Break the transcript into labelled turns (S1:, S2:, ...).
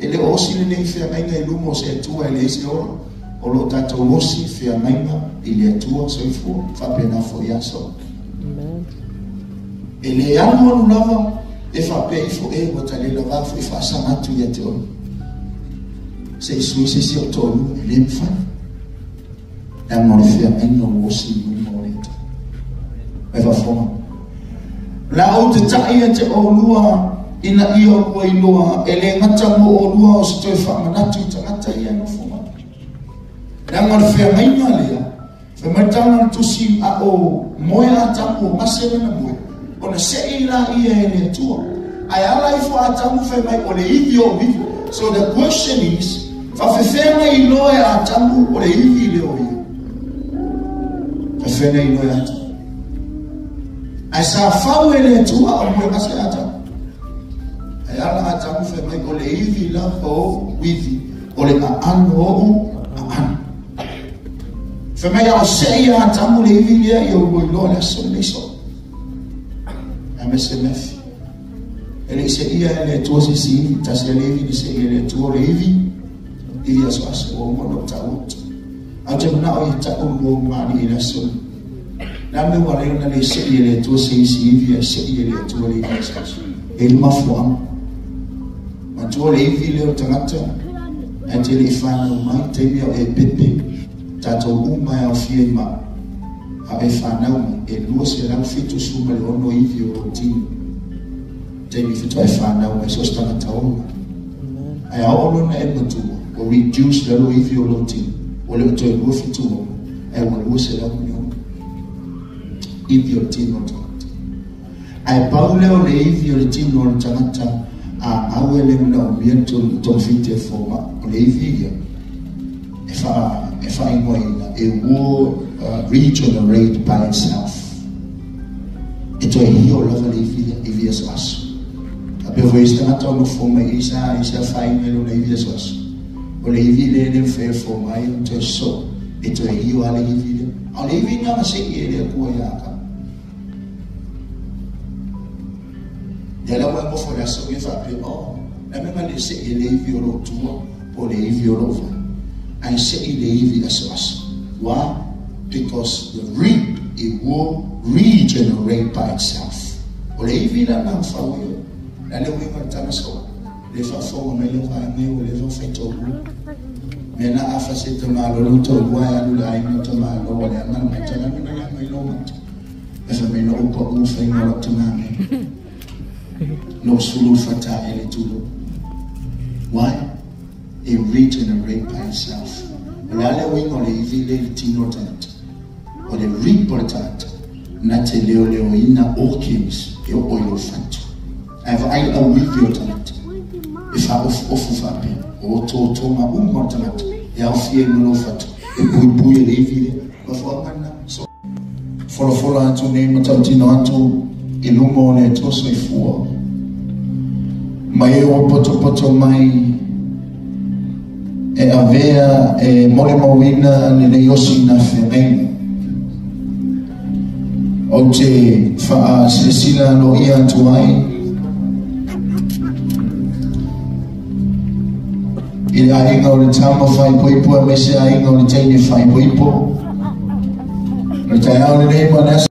S1: e le osi le nei feagaiga i luma o se atua e le isi ora o lo tatou osi feagaiga i le atua soifua faapena foʻi aso e le anu anu lava e faapea i foʻe ua talela va foʻi faasaga atu ia te ona se i sui se si o tolu e le mfai e ama le feagaiga o osi i luma o le ata e fafoga la o te taʻi e te olua ina ia ua iloa e le gata mo olua o se toe faamanatu i tagata ia nofoga le aga le feagaiga lea femaitaga le tusi a o moe atamu o mase lana moe. Ona seʻi la ia e le atua ae ala i fo atamu femai o le ivi o vivi so the question is faafefega iloa e atamu o le ivi le o ia faafega iloa e atamu ae sa fau e le atua o moe mase atamu ala atamu fe mai o le ivi la o wivi o le aano o aano fe mai o se ia atamu le ivi lia i o ui lo le aso le iso a me se mefi e le se ia e le tua si si ivi ta se le ivi ni se ia le tua le ivi i aso aso o mo ta ut a te mana o i ta o mo mani i le aso na me wa le na le se ia le tua si si ivi e se ia le tua le ivi aso e le matua le ivi leo tagata e te le whanau mai te mea e pepe tatou uma e au fia i ma a e whanau mai e lua se lau fitu suma le ono ivi o rotini. Te mi fitu e whanau mai sos tagata oma ai a ono na e matua o reduce le lo ivi o rotini. O le to e lua fitu oma e ua lua se lau ni oma ivi o tino tagata ai pau leo le ivi o le tino o le tagata Ah, a ele na o mia to to fite forma o le via e fa e fa in moi e wo regenerate by itself. E to hi o lava le via via sas a to no forma isa isa fa in ele le via sas o le via le le fe forma e to so e to hi o ale via o le via na se ele ko ya wa mo fo la so fa pe o la me ma le se e le vi o lo tu o le vi o lo fa ai se e le vi aso aso why? Because the reap it will regenerate by itself. O le vi la na fa o la le wi ma ta so le fa fo me le fa me o le fa to me na a fa se to ma lo lo to wa ya lu la i no to ma lo wa le ma ta na me ya me lo ma e fa me no po u fa no to na me no sulu fata ele tulo. Why? It regenerate by itself. Lale wing ole ivile le tino tat. Ole reportat. Na te leo leo ina orkins e o oilo fatu. Ava ai a wivio tat. If I of ofu fape. O to to ma umma tat. E au fie no fatu. E bui bui le ivile. Ba fo mana so. Folo folo atu ne matatino atu i lumo o le toso i fua. Mai e o poto poto mai e avea e mole ni le yosi na wheneng. O te wha se sila no ia atu ai. I le ainga o le tama whai poipo e me se ainga o le teine whai poipo. Le tai au le reima nasa